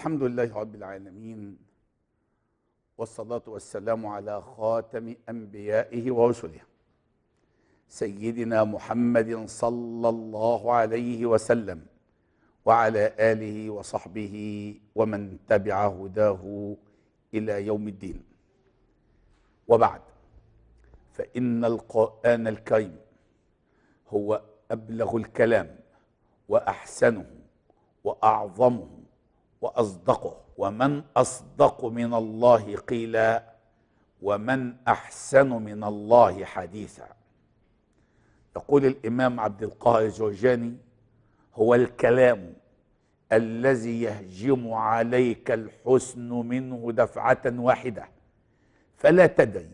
الحمد لله رب العالمين والصلاة والسلام على خاتم أنبيائه ورسله سيدنا محمد صلى الله عليه وسلم وعلى آله وصحبه ومن تبع هداه إلى يوم الدين. وبعد فإن القرآن الكريم هو أبلغ الكلام وأحسنه وأعظمه وأصدقه. ومن أصدق من الله قيلا ومن أحسن من الله حديثا. يقول الإمام عبد القاهر الجرجاني هو الكلام الذي يهجم عليك الحسن منه دفعة واحدة. فلا تدري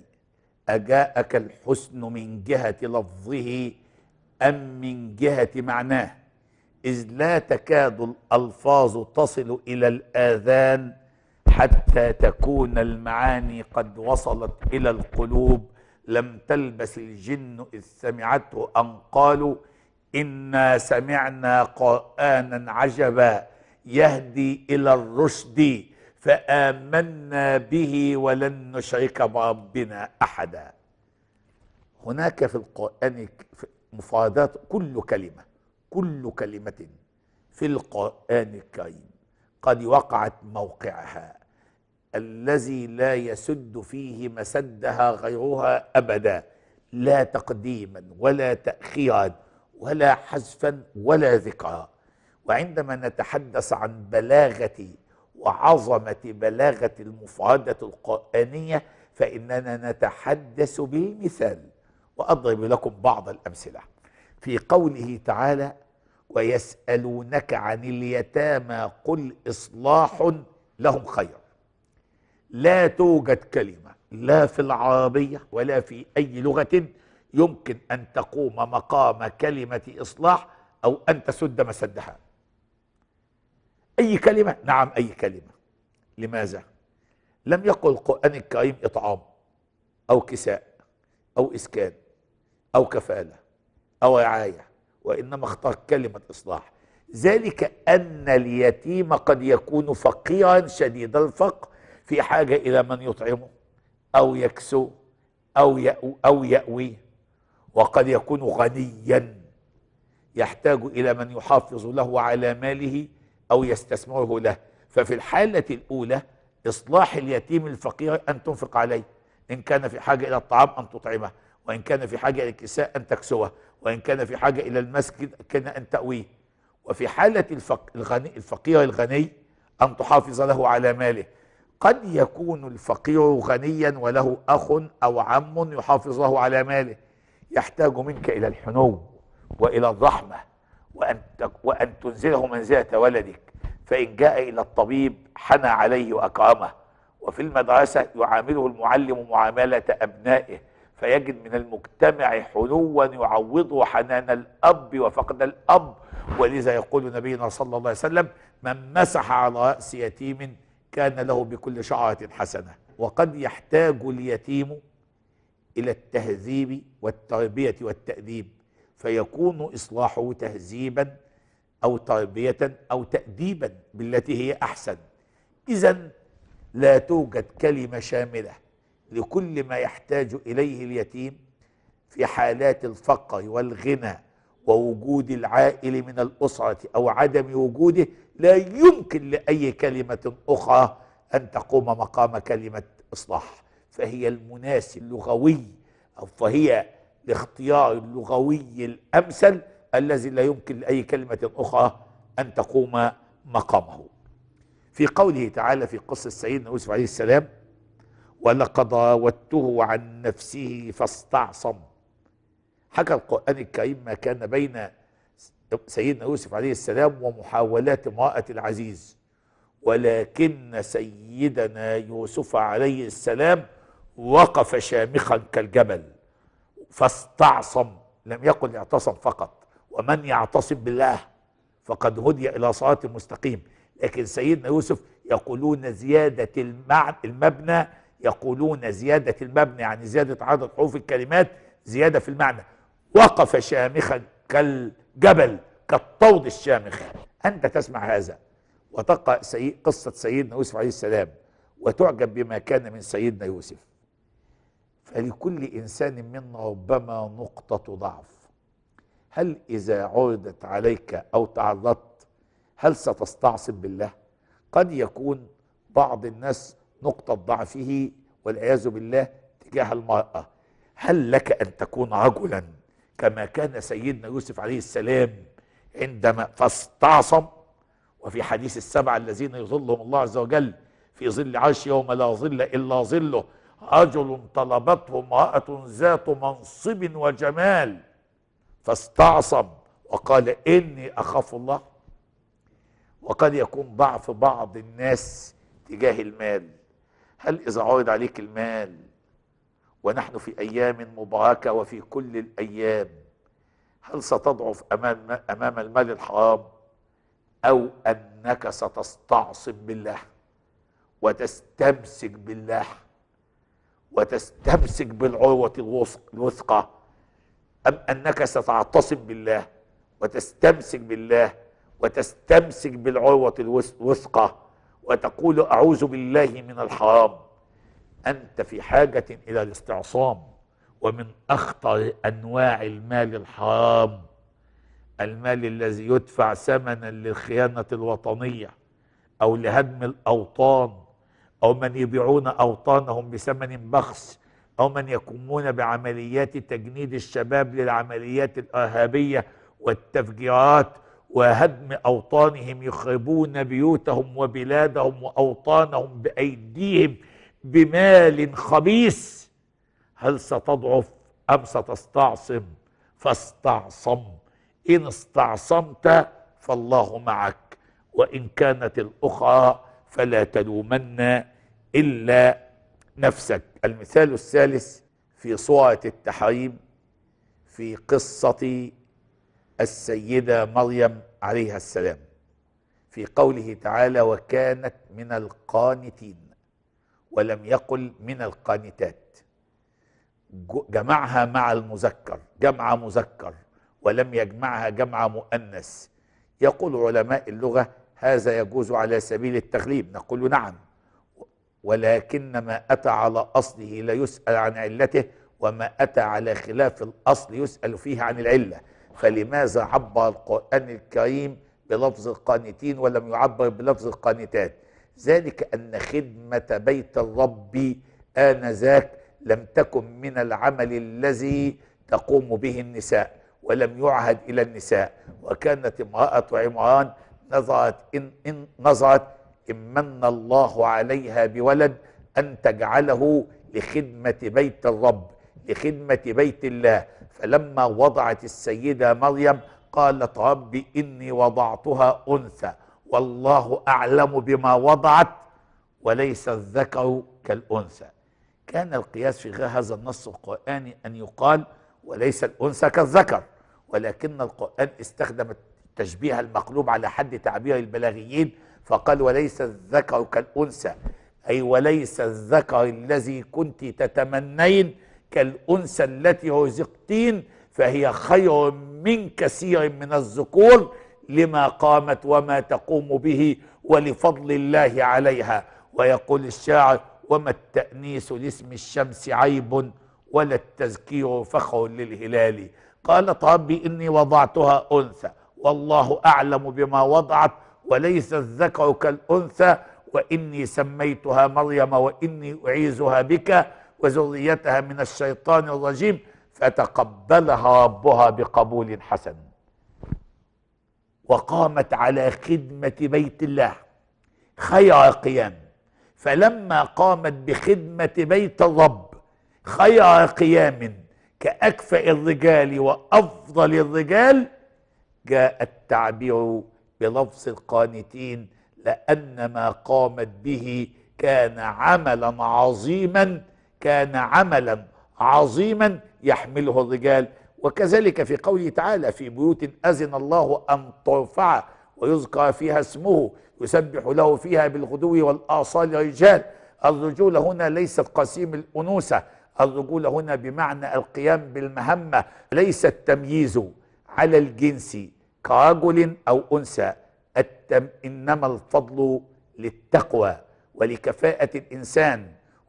أجاءك الحسن من جهة لفظه أم من جهة معناه. إذ لا تكاد الألفاظ تصل إلى الآذان حتى تكون المعاني قد وصلت إلى القلوب. لم تلبس الجن إذ سمعته أن قالوا إنا سمعنا قرآنا عجبا يهدي إلى الرشد فآمنا به ولن نشرك بربنا أحدا. هناك في القرآن مفردات كل كلمة. كل كلمة في القرآن الكريم. قد وقعت موقعها. الذي لا يسد فيه مسدها غيرها أبدا. لا تقديما ولا تأخيرا ولا حذفا ولا ذكرا. وعندما نتحدث عن بلاغة وعظمة بلاغة المفردة القرآنية فإننا نتحدث بالمثال. وأضرب لكم بعض الأمثلة. في قوله تعالى ويسألونك عن اليتامى قل إصلاح لهم خير. لا توجد كلمة لا في العربية ولا في أي لغة يمكن أن تقوم مقام كلمة إصلاح أو أن تسد مسدها. أي كلمة؟ نعم أي كلمة. لماذا؟ لم يقل القرآن الكريم إطعام أو كساء أو إسكان أو كفالة أو رعاية. وإنما اختار كلمة إصلاح. ذلك أن اليتيم قد يكون فقيرا شديد الفقر في حاجة إلى من يطعمه أو يكسو أو يأو أو يأوي وقد يكون غنيا يحتاج إلى من يحافظ له على ماله أو يستثمره له. ففي الحالة الأولى إصلاح اليتيم الفقير أن تنفق عليه إن كان في حاجة إلى الطعام أن تطعمه وإن كان في حاجة إلى الكساء أن تكسوه. وإن كان في حاجة إلى المسجد كان أن تأويه. وفي حالة الفق... الغني الفقير الغني أن تحافظ له على ماله. قد يكون الفقير غنيا وله أخ أو عم يحافظ له على ماله. يحتاج منك إلى الحنو وإلى الرحمة وأن, ت... وأن تنزله منزلة ولدك. فإن جاء إلى الطبيب حنى عليه وأكرمه. وفي المدرسة يعامله المعلم معاملة أبنائه. فيجد من المجتمع حنوا يعوضه حنان الأب وفقد الأب. ولذا يقول نبينا صلى الله عليه وسلم من مسح على رأس يتيم كان له بكل شعرة حسنة وقد يحتاج اليتيم إلى التهذيب والتربية والتاديب فيكون إصلاحه تهذيبا أو تربية أو تاديبا بالتي هي أحسن. اذا لا توجد كلمة شاملة لكل ما يحتاج إليه اليتيم في حالات الفقر والغنى ووجود العائل من الأسرة أو عدم وجوده لا يمكن لأي كلمة أخرى أن تقوم مقام كلمة إصلاح. فهي المناسب اللغوي أو فهي الاختيار اللغوي الأمثل الذي لا يمكن لأي كلمة أخرى أن تقوم مقامه. في قوله تعالى في قصة سيدنا يوسف عليه السلام ولقد راودته عن نفسه فاستعصم. حكى القرآن الكريم ما كان بين سيدنا يوسف عليه السلام ومحاولات امرأة العزيز ولكن سيدنا يوسف عليه السلام وقف شامخا كالجبل فاستعصم. لم يقل اعتصم فقط ومن يعتصم بالله فقد هدي إلى صراط مستقيم. لكن سيدنا يوسف يقولون زيادة المبنى يقولون زيادة المبنى يعني زيادة عدد حروف الكلمات زيادة في المعنى. وقف شامخا كالجبل كالطود الشامخ. أنت تسمع هذا وتقرأ سي... قصة سيدنا يوسف عليه السلام وتعجب بما كان من سيدنا يوسف. فلكل إنسان منا ربما نقطة ضعف. هل إذا عرضت عليك أو تعرضت هل ستستعصم بالله؟ قد يكون بعض الناس نقطة ضعفه والعياذ بالله تجاه المرأة. هل لك أن تكون رجلا كما كان سيدنا يوسف عليه السلام عندما فاستعصم؟ وفي حديث السبعة الذين يظلهم الله عز وجل في ظل عرش يوم لا ظل إلا ظله رجل طلبته امرأة ذات منصب وجمال فاستعصم وقال إني أخاف الله. وقد يكون ضعف بعض الناس تجاه المال. هل إذا عرض عليك المال ونحن في أيام مباركة وفي كل الأيام هل ستضعف أمام, أمام المال الحرام؟ أو أنك ستستعصم بالله وتستمسك بالله وتستمسك بالعروة الوثقى أم أنك ستعتصم بالله وتستمسك بالله وتستمسك بالعروة الوثقى وتقول أعوذ بالله من الحرام. أنت في حاجة إلى الاستعصام ومن أخطر أنواع المال الحرام. المال الذي يدفع ثمنا للخيانة الوطنية أو لهدم الأوطان أو من يبيعون أوطانهم بثمن بخس أو من يقومون بعمليات تجنيد الشباب للعمليات الإرهابية والتفجيرات وهدم أوطانهم يخربون بيوتهم وبلادهم وأوطانهم بأيديهم بمال خبيث. هل ستضعف أم ستستعصم؟ فاستعصم. إن استعصمت فالله معك وإن كانت الأخرى فلا تلومن إلا نفسك. المثال الثالث في صورة التحريم في قصة السيدة مريم عليها السلام. في قوله تعالى وكانت من القانتين ولم يقل من القانتات جمعها مع المذكر جمع مذكر ولم يجمعها جمع مؤنث. يقول علماء اللغة هذا يجوز على سبيل التغليب نقول نعم ولكن ما أتى على أصله لا يسأل عن علته وما أتى على خلاف الأصل يسأل فيه عن العلة. فلماذا عبر القرآن الكريم بلفظ القانتين ولم يعبر بلفظ القانتات؟ ذلك أن خدمة بيت الرب آنذاك لم تكن من العمل الذي تقوم به النساء ولم يعهد إلى النساء. وكانت امرأة عمران نظرت إن, إن نظرت إن من الله عليها بولد أن تجعله لخدمة بيت الرب. لخدمة بيت الله. فلما وضعت السيدة مريم قالت رب إني وضعتها أنثى. والله أعلم بما وضعت وليس الذكر كالأنثى. كان القياس في هذا النص القرآني أن يقال وليس الأنثى كالذكر ولكن القرآن استخدم التشبيه المقلوب على حد تعبير البلاغيين فقال وليس الذكر كالأنثى. أي وليس الذكر الذي كنت تتمنين كالأنثى التي رزقتين فهي خير من كثير من الذكور لما قامت وما تقوم به ولفضل الله عليها. ويقول الشاعر وما التأنيس لاسم الشمس عيب ولا التذكير فخر للهلال قالت ربي إني وضعتها أنثى والله أعلم بما وضعت وليس الذكر كالأنثى وإني سميتها مريم وإني أعيذها بك وذريتها من الشيطان الرجيم فتقبلها ربها بقبول حسن. وقامت على خدمة بيت الله خير قيام. فلما قامت بخدمة بيت الرب خير قيام. كأكفأ الرجال وأفضل الرجال جاء التعبير بلفظ القانتين لأن ما قامت به كان عملا عظيما. كان عملا عظيما يحمله الرجال. وكذلك في قوله تعالى في بيوت أذن الله أن ترفع ويذكر فيها اسمه يسبح له فيها بالغدو والآصال رجال. الرجولة هنا ليست قسيم الأنوثة. الرجولة هنا بمعنى القيام بالمهمة ليس التمييز على الجنس كرجل أو أنثى. التم إنما الفضل للتقوى. ولكفاءة الإنسان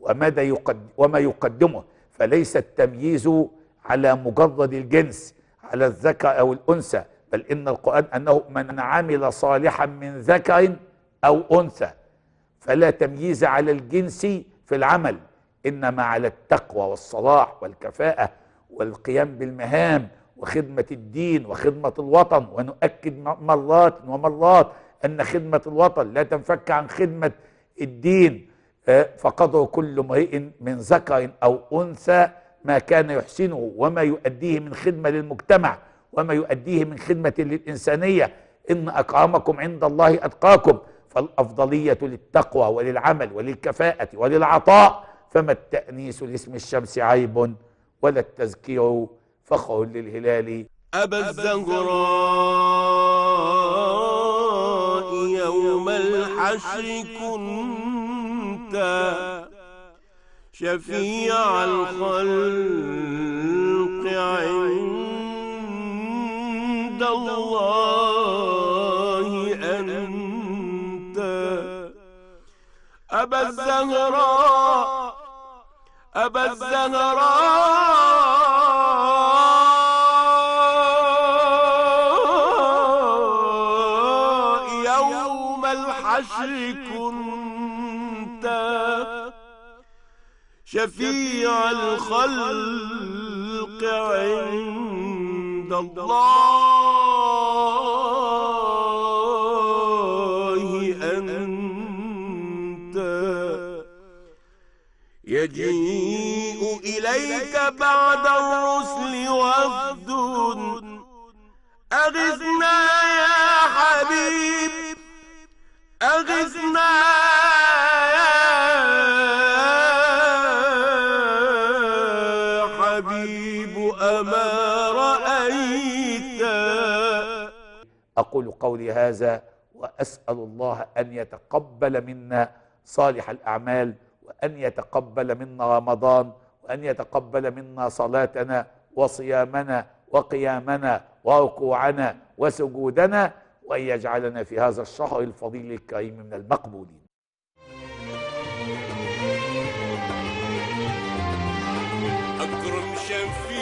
وماذا يقد وما يقدمه. فليس التمييز على مجرد الجنس على الذكر أو الأنثى بل إن القرآن أنه من عمل صالحا من ذكر أو أنثى. فلا تمييز على الجنس في العمل إنما على التقوى والصلاح والكفاءة والقيام بالمهام وخدمة الدين وخدمة الوطن. ونؤكد مرات ومرات أن خدمة الوطن لا تنفك عن خدمة الدين. آه، فقدر كل امرئ من ذكر أو أنثى ما كان يحسنه وما يؤديه من خدمة للمجتمع وما يؤديه من خدمة للإنسانية. إن أكرمكم عند الله أتقاكم فالأفضلية للتقوى وللعمل وللكفاءة وللعطاء فما التأنيس لاسم الشمس عيب ولا التذكير فخر للهلال. أبا الزهراء يوم الحشر كنت شفيع الخلق عند الله أنت. أبا الزهراء أبا الزهراء يوم الحشر كنت شفيع الخلق عند الله أنت. يجيء إليك بعد الرسل وفد. أغثنا يا حبيب. أغثنا أقول قولي هذا وأسأل الله أن يتقبل منا صالح الأعمال وأن يتقبل منا رمضان وأن يتقبل منا صلاتنا وصيامنا وقيامنا وركوعنا وسجودنا وأن يجعلنا في هذا الشهر الفضيل الكريم من المقبولين. أكرم شفيع